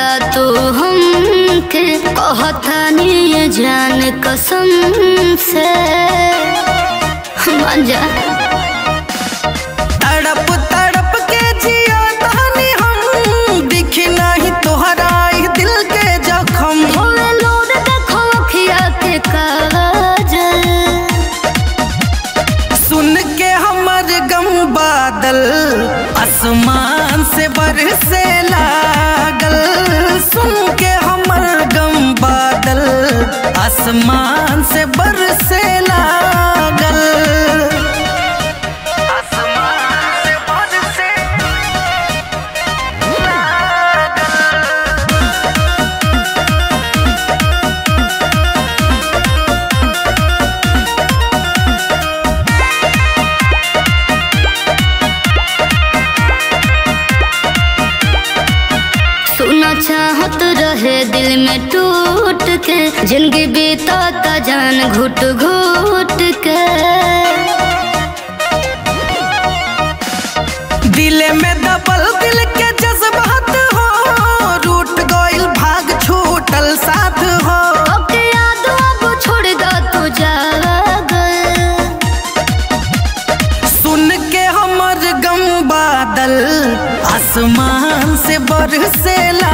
जा तू हमके कहता जान कसम से। मान जा। तड़प तड़प के जिया तानी हम। दिखी नहीं तोहरा दिल के जखम। भोले लोड देखो अखिया के काजल। सुन के हमर गम बादल। आसमान से बरसे लागल। सुन के हमर गम बादल आसमान से बरसे चाहत रहे दिल में टूट के। ज़िंदगी बीता जान घुट घुट के। दिल में दबल दिल के जज्बात हो रूट गइल भाग छूटल साथ हो। तू सुन के हमर गम बादल आसमान बरसेला